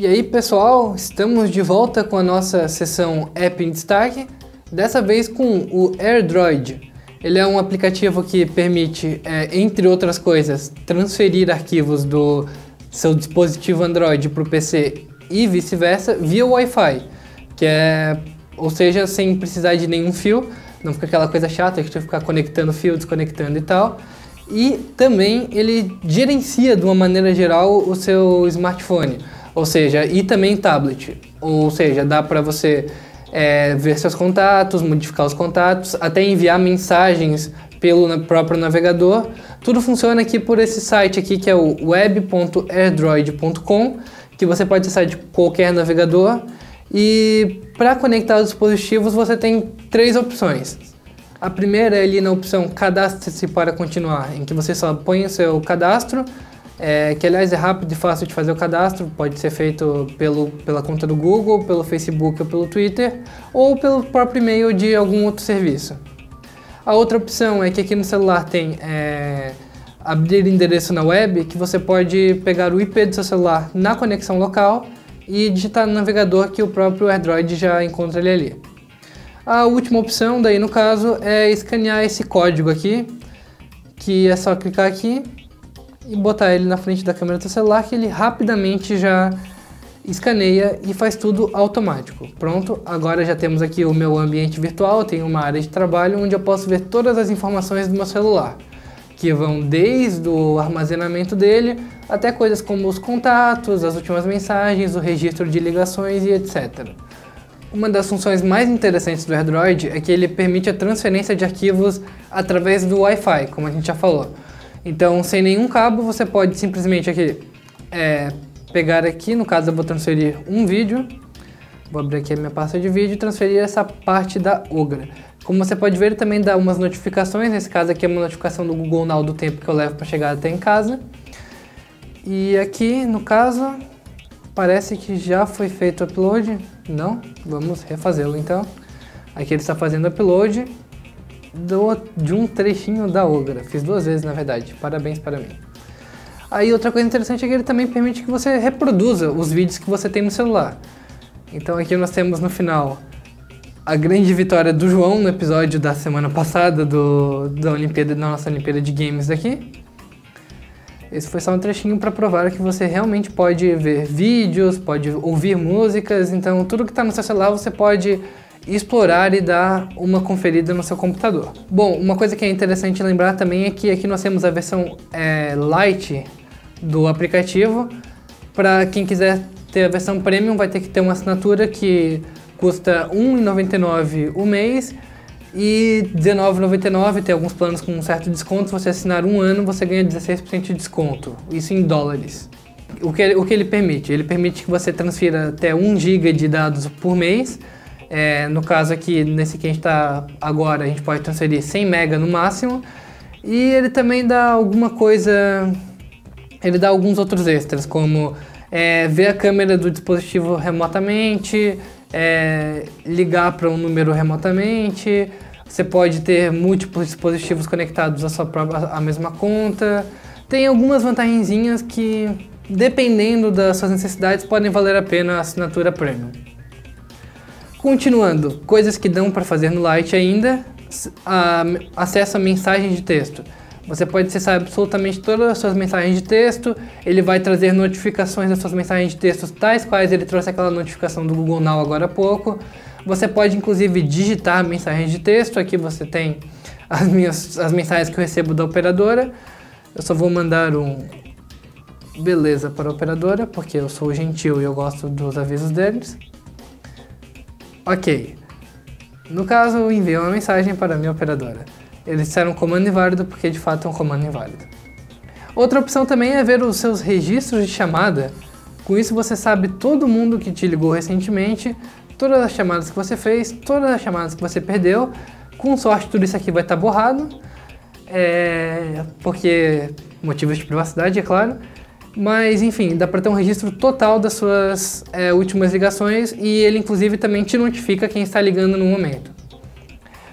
E aí pessoal, estamos de volta com a nossa sessão App em Destaque, dessa vez com o AirDroid. Ele é um aplicativo que permite, é, entre outras coisas, transferir arquivos do seu dispositivo Android para o PC e vice-versa via Wi-Fi, que é, ou seja, sem precisar de nenhum fio, não fica aquela coisa chata que tem que ficar conectando fio, desconectando e tal. E também ele gerencia de uma maneira geral o seu smartphone, ou seja, e também tablet, ou seja, dá para você é, ver seus contatos, modificar os contatos, até enviar mensagens pelo próprio navegador. Tudo funciona aqui por esse site aqui que é o web.airdroid.com, que você pode acessar de qualquer navegador. E para conectar os dispositivos você tem três opções. A primeira é ali na opção Cadastre-se para continuar, em que você só põe o seu cadastro, é, que aliás é rápido e fácil de fazer o cadastro, pode ser feito pelo, pela conta do Google, pelo Facebook ou pelo Twitter, ou pelo próprio e-mail de algum outro serviço. A outra opção é que aqui no celular tem é, abrir endereço na web, que você pode pegar o IP do seu celular na conexão local e digitar no navegador que o próprio Android já encontra ele ali. A última opção, daí no caso, é escanear esse código aqui, que é só clicar aqui e botar ele na frente da câmera do celular, que ele rapidamente já escaneia e faz tudo automático. Pronto, agora já temos aqui o meu ambiente virtual, tenho uma área de trabalho onde eu posso ver todas as informações do meu celular, que vão desde o armazenamento dele até coisas como os contatos, as últimas mensagens, o registro de ligações e etc. Uma das funções mais interessantes do Android é que ele permite a transferência de arquivos através do Wi-Fi, como a gente já falou. Então, sem nenhum cabo, você pode simplesmente aqui é, pegar aqui, no caso eu vou transferir um vídeo, vou abrir aqui a minha pasta de vídeo e transferir essa parte da Ogra. Como você pode ver, ele também dá umas notificações, nesse caso aqui é uma notificação do Google Now do tempo que eu levo para chegar até em casa. E aqui, no caso, parece que já foi feito o upload, não? Vamos refazê-lo então. Aqui ele está fazendo upload do, de um trechinho da Ogra. Fiz duas vezes, na verdade. Parabéns para mim. Aí outra coisa interessante é que ele também permite que você reproduza os vídeos que você tem no celular. Então aqui nós temos no final a grande vitória do João no episódio da semana passada do, da Olimpíada, da nossa Olimpíada de Games daqui. Esse foi só um trechinho para provar que você realmente pode ver vídeos, pode ouvir músicas, então tudo que está no seu celular você pode explorar e dar uma conferida no seu computador. Bom, uma coisa que é interessante lembrar também é que aqui nós temos a versão é, Lite do aplicativo. Para quem quiser ter a versão Premium vai ter que ter uma assinatura que custa R$ 1,99 o mês e R$19,99 tem alguns planos com um certo desconto. Se você assinar um ano, você ganha 16% de desconto. Isso em dólares. O que, o que ele permite? Ele permite que você transfira até 1 GB de dados por mês. É, no caso aqui, nesse que a gente está agora, a gente pode transferir 100 MB no máximo. E ele também dá alguma coisa... Ele dá alguns outros extras, como é, ver a câmera do dispositivo remotamente, é, ligar para um número remotamente, você pode ter múltiplos dispositivos conectados à sua própria à mesma conta. Tem algumas vantagenzinhas que, dependendo das suas necessidades, podem valer a pena a assinatura premium. Continuando, coisas que dão para fazer no Lite ainda, a, acesso a mensagens de texto. Você pode acessar absolutamente todas as suas mensagens de texto, ele vai trazer notificações das suas mensagens de texto, tais quais ele trouxe aquela notificação do Google Now agora há pouco. Você pode inclusive digitar mensagens de texto, aqui você tem as, minhas, as mensagens que eu recebo da operadora. Eu só vou mandar um beleza para a operadora, porque eu sou gentil e eu gosto dos avisos deles. Ok. No caso, enviei uma mensagem para a minha operadora. Eles disseram comando inválido porque de fato é um comando inválido. Outra opção também é ver os seus registros de chamada. Com isso você sabe todo mundo que te ligou recentemente, todas as chamadas que você fez, todas as chamadas que você perdeu. Com sorte tudo isso aqui vai estar borrado, é... porque motivos de privacidade, é claro. Mas enfim, dá para ter um registro total das suas é, últimas ligações e ele inclusive também te notifica quem está ligando no momento.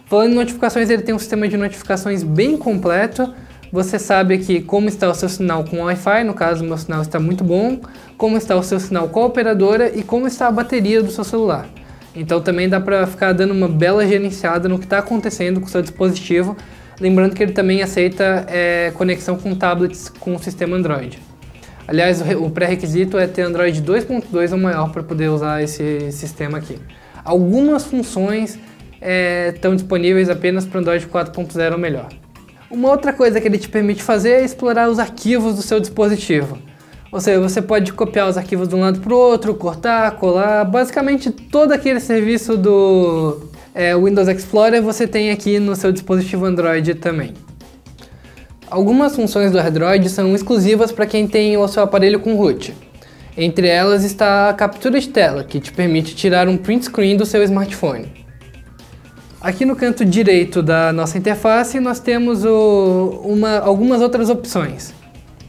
Falando em notificações, ele tem um sistema de notificações bem completo. você sabe aqui como está o seu sinal com Wi-Fi, no caso o meu sinal está muito bom, como está o seu sinal com a operadora e como está a bateria do seu celular. Então também dá para ficar dando uma bela gerenciada no que está acontecendo com o seu dispositivo, lembrando que ele também aceita é, conexão com tablets com o sistema Android. Aliás, o pré-requisito é ter Android 2.2 ou maior para poder usar esse sistema aqui. Algumas funções é, estão disponíveis apenas para Android 4.0 ou melhor. Uma outra coisa que ele te permite fazer é explorar os arquivos do seu dispositivo. Ou seja, você pode copiar os arquivos de um lado para o outro, cortar, colar, basicamente todo aquele serviço do é, Windows Explorer você tem aqui no seu dispositivo Android também. Algumas funções do Android são exclusivas para quem tem o seu aparelho com root. Entre elas está a captura de tela, que te permite tirar um print screen do seu smartphone. Aqui no canto direito da nossa interface nós temos o, uma, algumas outras opções.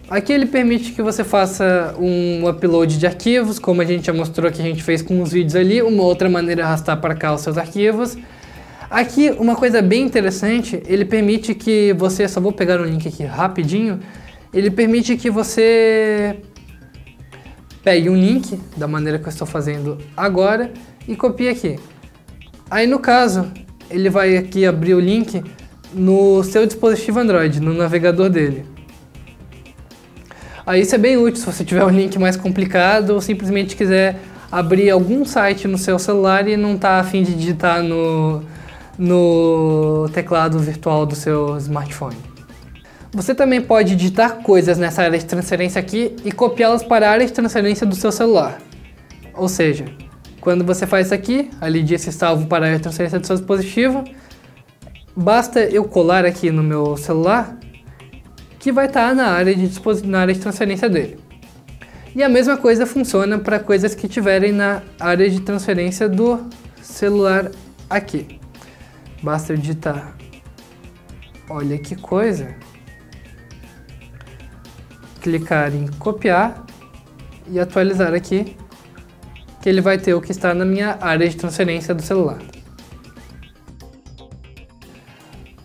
Aqui ele permite que você faça um upload de arquivos, como a gente já mostrou que a gente fez com os vídeos ali, uma outra maneira é arrastar para cá os seus arquivos. Aqui, uma coisa bem interessante, ele permite que você, só vou pegar um link aqui rapidinho, ele permite que você pegue um link, da maneira que eu estou fazendo agora, e copie aqui. Aí no caso, ele vai aqui abrir o link no seu dispositivo Android, no navegador dele. Aí isso é bem útil se você tiver um link mais complicado ou simplesmente quiser abrir algum site no seu celular e não está afim de digitar no, no teclado virtual do seu smartphone. Você também pode digitar coisas nessa área de transferência aqui e copiá-las para a área de transferência do seu celular. Ou seja, quando você faz isso aqui, ali diz esse salvo para a transferência do seu dispositivo, basta eu colar aqui no meu celular, que vai estar na área de, na área de transferência dele. E a mesma coisa funciona para coisas que tiverem na área de transferência do celular aqui. Basta eu digitar, olha que coisa, clicar em copiar e atualizar aqui que ele vai ter o que está na minha área de transferência do celular.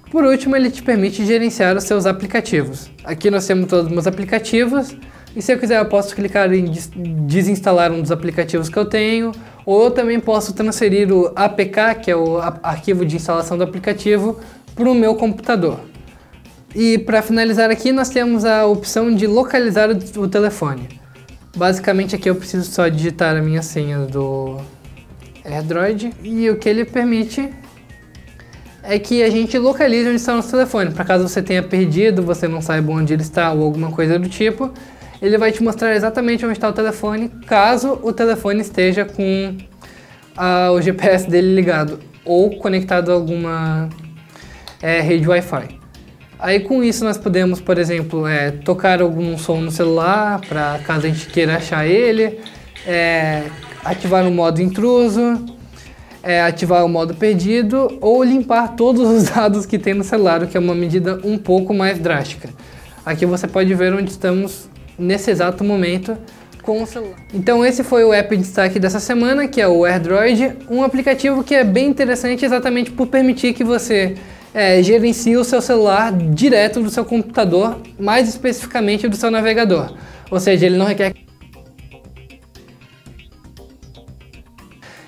Por último, ele te permite gerenciar os seus aplicativos. Aqui nós temos todos os meus aplicativos, e se eu quiser eu posso clicar em desinstalar um dos aplicativos que eu tenho, ou eu também posso transferir o APK, que é o arquivo de instalação do aplicativo, para o meu computador. E para finalizar aqui, nós temos a opção de localizar o telefone. Basicamente aqui eu preciso só digitar a minha senha do AirDroid e o que ele permite é que a gente localize onde está o nosso telefone. Para caso você tenha perdido, você não saiba onde ele está ou alguma coisa do tipo, ele vai te mostrar exatamente onde está o telefone, caso o telefone esteja com a, o GPS dele ligado ou conectado a alguma é, rede Wi-Fi. Aí com isso nós podemos, por exemplo, é, tocar algum som no celular, para caso a gente queira achar ele, é, ativar o modo intruso, é, ativar o modo perdido ou limpar todos os dados que tem no celular, o que é uma medida um pouco mais drástica. Aqui você pode ver onde estamos nesse exato momento com o celular. Então esse foi o app de destaque dessa semana, que é o AirDroid, um aplicativo que é bem interessante exatamente por permitir que você é, gerencia o seu celular direto do seu computador, mais especificamente do seu navegador. Ou seja, ele não requer.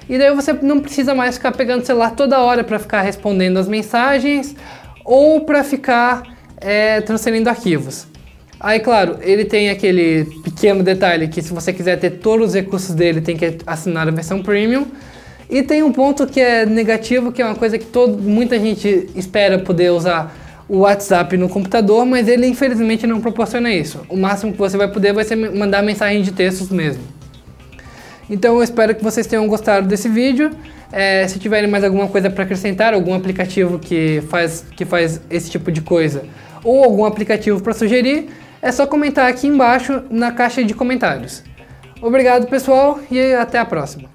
E daí você não precisa mais ficar pegando o celular toda hora para ficar respondendo as mensagens ou para ficar é, transferindo arquivos. Aí, claro, ele tem aquele pequeno detalhe que se você quiser ter todos os recursos dele, tem que assinar a versão premium. E tem um ponto que é negativo, que é uma coisa que todo, muita gente espera poder usar o WhatsApp no computador, mas ele infelizmente não proporciona isso. O máximo que você vai poder vai ser mandar mensagem de textos mesmo. Então eu espero que vocês tenham gostado desse vídeo. É, se tiverem mais alguma coisa para acrescentar, algum aplicativo que faz, que faz esse tipo de coisa, ou algum aplicativo para sugerir, é só comentar aqui embaixo na caixa de comentários. Obrigado pessoal e até a próxima.